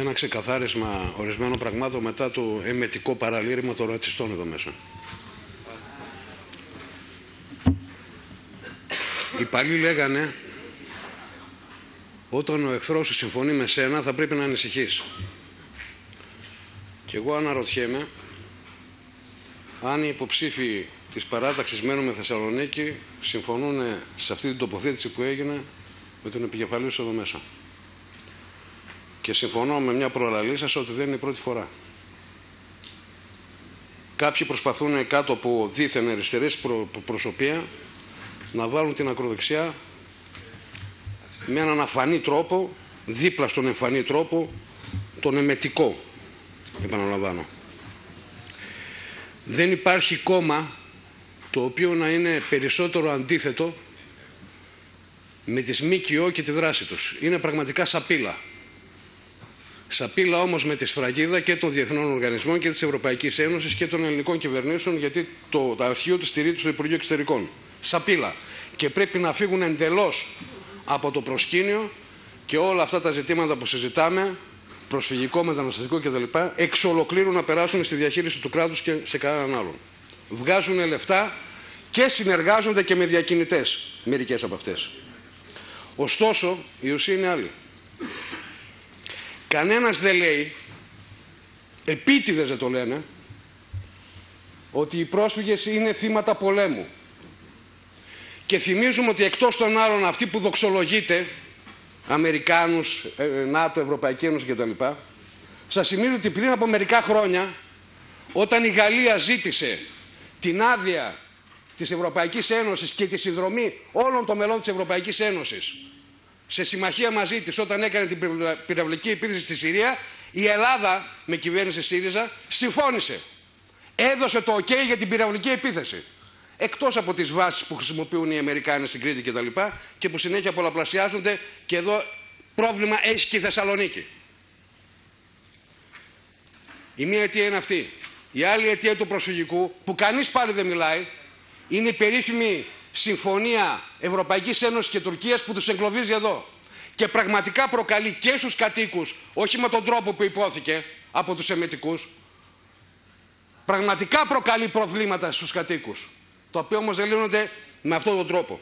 ένα ξεκαθάρισμα ορισμένων πραγμάτων μετά το εμετικό παραλήρημα των ρατσιστών εδώ μέσα. Οι παλιοί λέγανε όταν ο εχθρός σου συμφωνεί με σένα θα πρέπει να ανησυχείς. Και εγώ αναρωτιέμαι αν οι υποψήφοι της παράταξης μένουμε Θεσσαλονίκη συμφωνούν σε αυτή την τοποθέτηση που έγινε με τον επικεφαλής εδώ μέσα. Και συμφωνώ με μια προλαλή σας ότι δεν είναι η πρώτη φορά. Κάποιοι προσπαθούν κάτω από δίθεν αριστερές προ, προσωπία να βάλουν την ακροδεξιά με έναν αφανή τρόπο, δίπλα στον εμφανή τρόπο, τον εμετικό, επαναλαμβάνω. Δεν υπάρχει κόμμα το οποίο να είναι περισσότερο αντίθετο με τις ΜΚΟ και τη δράση τους. Είναι πραγματικά σαπίλα. Σαπίλα όμως με τη σφραγίδα και των διεθνών οργανισμών και της Ευρωπαϊκής Ένωσης και των ελληνικών κυβερνήσεων γιατί το, το αρχείο του στηρίζει στο Υπουργείο Εξωτερικών. Σαπίλα. Και πρέπει να φύγουν εντελώς από το προσκήνιο και όλα αυτά τα ζητήματα που συζητάμε, προσφυγικό, μεταναστευτικό κτλ. εξ ολοκλήρου να περάσουν στη διαχείριση του κράτους και σε κανέναν άλλον. Βγάζουν λεφτά και συνεργάζονται και με διακινητές μερικές από αυτές. Ωστόσο, η ουσία είναι άλλη. Κανένας δεν λέει, επίτηδες δεν το λένε, ότι οι πρόσφυγες είναι θύματα πολέμου. Και θυμίζουμε ότι εκτός των άλλων αυτοί που δοξολογείτε, Αμερικάνους, ε, ε, ΝΑΤΟ, Ευρωπαϊκή Ένωση κτλ. Σας θυμίζω ότι πριν από μερικά χρόνια, όταν η Γαλλία ζήτησε την άδεια της Ευρωπαϊκής Ένωσης και τη συνδρομή όλων των μελών της Ευρωπαϊκής Ένωσης σε συμμαχία μαζί της όταν έκανε την πυραυλική επίθεση στη Συρία, η Ελλάδα με κυβέρνηση ΣΥΡΙΖΑ συμφώνησε. Έδωσε το OK για την πυραυλική επίθεση. Εκτός από τις βάσεις που χρησιμοποιούν οι Αμερικάνοι στην Κρήτη κτλ. Και, και που συνέχεια πολλαπλασιάζονται και εδώ πρόβλημα έχει και η Θεσσαλονίκη. Η μία αιτία είναι αυτή. Η άλλη αιτία του προσφυγικού, που κανείς πάλι δεν μιλάει, είναι η περίφημη συμφωνία Ευρωπαϊκής Ένωσης και Τουρκίας που τους εγκλωβίζει εδώ. Και πραγματικά προκαλεί και στους κατοίκους, όχι με τον τρόπο που υπόθηκε από τους εμετικούς, πραγματικά προκαλεί προβλήματα στους κατοίκους, το οποίο όμως δεν λύνονται με αυτόν τον τρόπο.